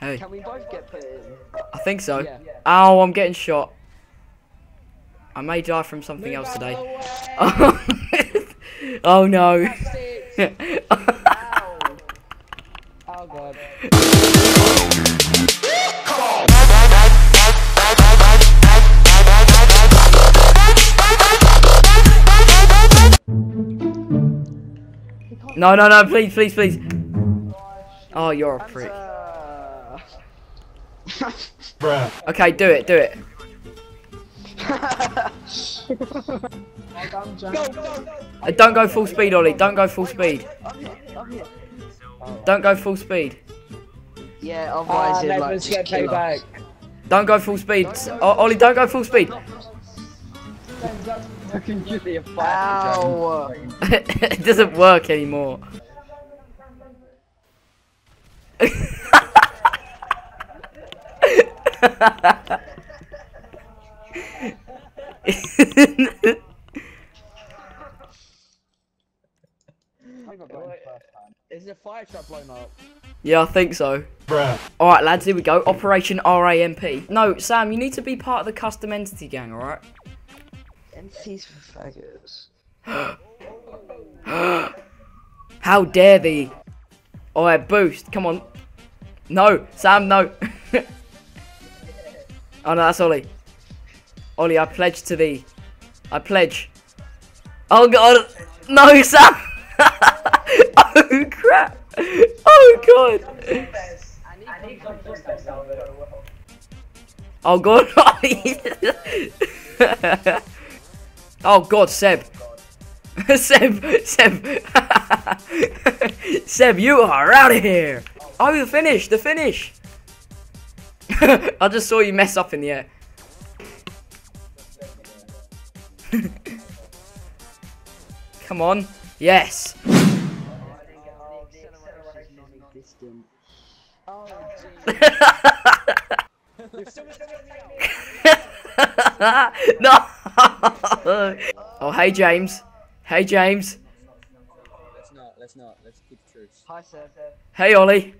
Hey, Can we both get put in? I think so. Yeah. Oh, I'm getting shot. I may die from something else today. oh no. Ow. Oh god. no, no, no, please, please, please. Oh, you're a prick. Uh, Uh, Okay, do it, do it. go, go. Uh, don't go full speed, Ollie. Don't go full speed. I'm here, I'm here. Don't go full speed. Yeah, Ah, otherwise it'd like get just kill payback. us. Don't go full speed. O- Ollie, don't go full speed. Fucking give me a fire. Ow. it doesn't work anymore. Is the fire truck blown up? yeah, I think so. Alright, lads, here we go. Operation RAMP. No, Sam, you need to be part of the custom entity gang, alright? Entities for faggots. How dare thee? Alright, boost. Come on. No, Sam, no. Oh no, that's Ollie. Ollie, I pledge to thee. I pledge. Oh god. No, Sam. oh crap. Oh god. Oh god. oh god, Seb. Seb, Seb, Seb, you are out of here. Oh, the finish, the finish. I just saw you mess up in the air. Come on, yes. no. Oh, hey James. Hey James. Let's not, let's not, let's keep the truth. Hi, Seb. Hey Ollie.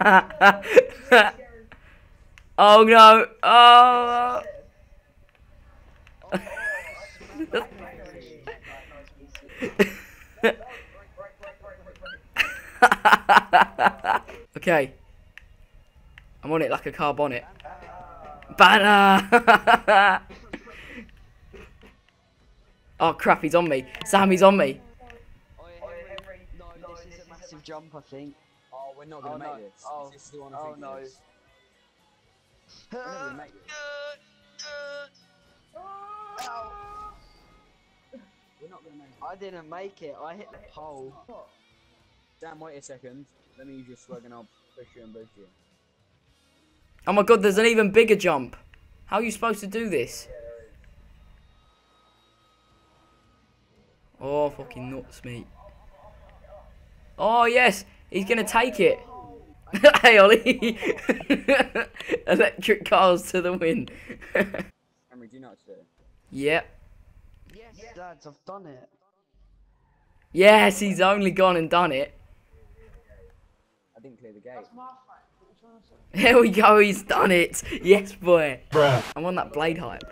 oh no. Oh. okay. I'm on it like a car bonnet. Banner! oh crap, he's on me. Sam, he's on me. Oh, no, this is a massive jump, I think. Oh, we're not gonna Oh, make no. this. Oh. This is the one I Oh, think no. it is. We're not gonna make this. We're not gonna make it. I didn't make it. I hit the pole. Damn! wait a second. Let me use your slug and I'll push you and boost you. Oh my god, there's an even bigger jump. How are you supposed to do this? Oh, fucking nuts, mate. Oh, yes, he's gonna take it. hey, Ollie. Electric cars to the win. Henry, do you know what to do? yep. Yes, lads, I've done it. Yes, he's only gone and done it. I didn't clear the gate. Here we go, he's done it. Yes, boy. I'm on that blade hype.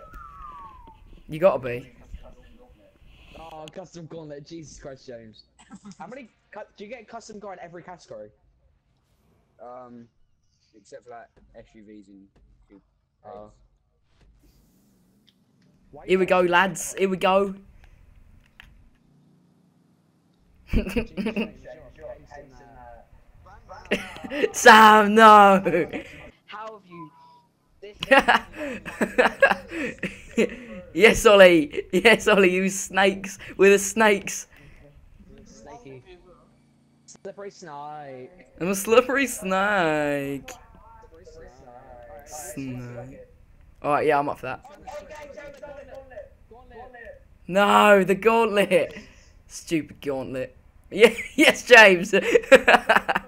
You gotta be. Oh, custom gauntlet. Jesus Christ, James. How many? cu- Do you get custom car in every category? Um, except for like SUVs and. Uh, Here we go, lads. Here we go. Sam, no. How have you? Yes, Ollie. Yes, Ollie. You snakes. We're the snakes. Snakey. Slippery snake. I'm a slippery snake. Snake. Alright, yeah, I'm up for that. No, the gauntlet. Stupid gauntlet. Yeah, yes, James. We're never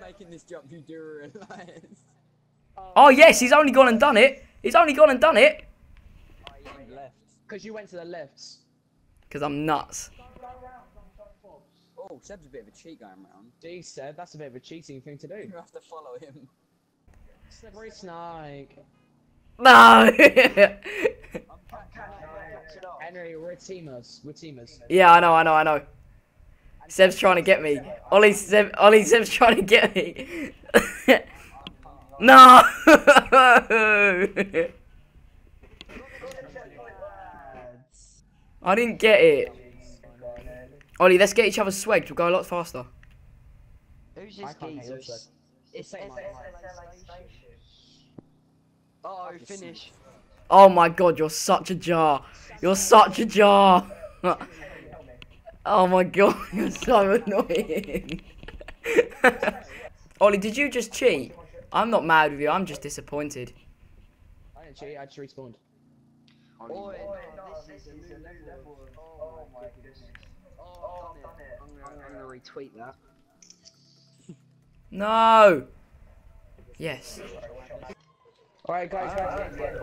making this jump, you do realise. oh, yes, he's only gone and done it. He's only gone and done it. Left. Because you went to the lefts. Because I'm nuts. Oh, Seb's a bit of a cheat going around. Gee, Seb, that's a bit of a cheating thing to do. You have to follow him. Slippery snake. No. Henry, we're teamers. We're teamers. yeah, I know, I know, I know. Seb's trying to get me. Ollie, Seb, Ollie, Seb's trying to get me. no. I didn't get it. Ollie, let's get each other swagged. We'll go a lot faster. Who's this geezer? also. It's Say. Oh, finish. Oh my god, you're such a jar. You're such a jar. oh my god, you're so annoying. Ollie, did you just cheat? I'm not mad with you, I'm just disappointed. I didn't cheat, I just respawned. Oh, this is a new level. Oh, oh my goodness. Oh, oh I've done it. I'm gonna, I'm gonna retweet that. No. Yes. Alright, guys, oh, guys, guys.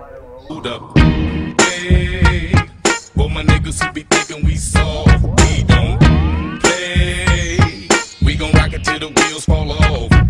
Hold up. Hey, for my niggas who be thinking we soft, we don't play. We gon' rock it till the wheels fall off.